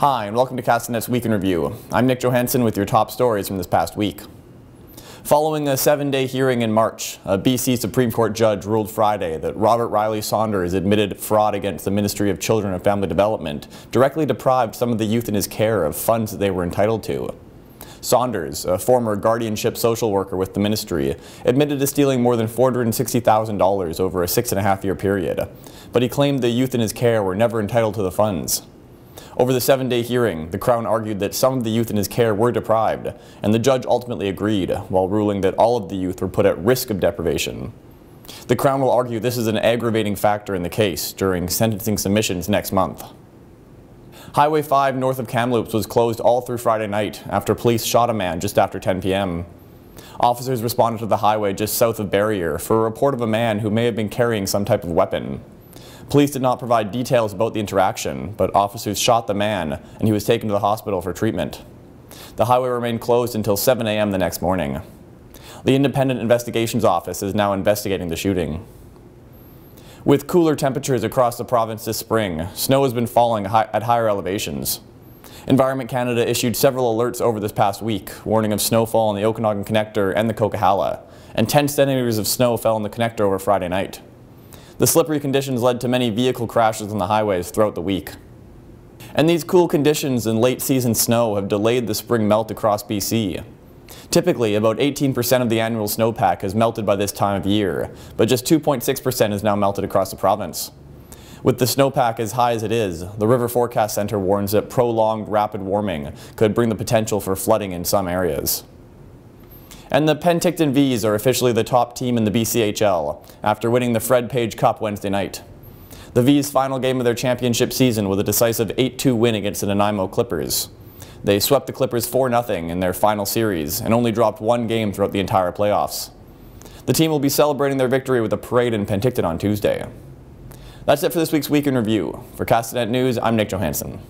Hi, and welcome to Castanet's Week in Review. I'm Nich Johansen with your top stories from this past week. Following a seven-day hearing in March, a BC Supreme Court judge ruled Friday that Robert Riley Saunders admitted fraud against the Ministry of Children and Family Development directly deprived some of the youth in his care of funds that they were entitled to. Saunders, a former guardianship social worker with the ministry, admitted to stealing more than $460,000 over a six and a half year period, but he claimed the youth in his care were never entitled to the funds. Over the seven-day hearing, the Crown argued that some of the youth in his care were deprived, and the judge ultimately agreed, while ruling that all of the youth were put at risk of deprivation. The Crown will argue this is an aggravating factor in the case during sentencing submissions next month. Highway 5 north of Kamloops was closed all through Friday night after police shot a man just after 10 p.m. Officers responded to the highway just south of Barrier for a report of a man who may have been carrying some type of weapon. Police did not provide details about the interaction, but officers shot the man and he was taken to the hospital for treatment. The highway remained closed until 7 a.m. the next morning. The Independent Investigations Office is now investigating the shooting. With cooler temperatures across the province this spring, snow has been falling at higher elevations. Environment Canada issued several alerts over this past week, warning of snowfall on the Okanagan Connector and the Coquihalla, and 10 centimeters of snow fell on the connector over Friday night. The slippery conditions led to many vehicle crashes on the highways throughout the week. And these cool conditions and late season snow have delayed the spring melt across BC. Typically, about 18% of the annual snowpack has melted by this time of year, but just 2.6% is now melted across the province. With the snowpack as high as it is, the River Forecast Center warns that prolonged rapid warming could bring the potential for flooding in some areas. And the Penticton Vees are officially the top team in the BCHL after winning the Fred Page Cup Wednesday night. The Vees' final game of their championship season was a decisive 8-2 win against the Nanaimo Clippers. They swept the Clippers 4-0 in their final series and only dropped one game throughout the entire playoffs. The team will be celebrating their victory with a parade in Penticton on Tuesday. That's it for this week's Week in Review. For Castanet News, I'm Nich Johansen.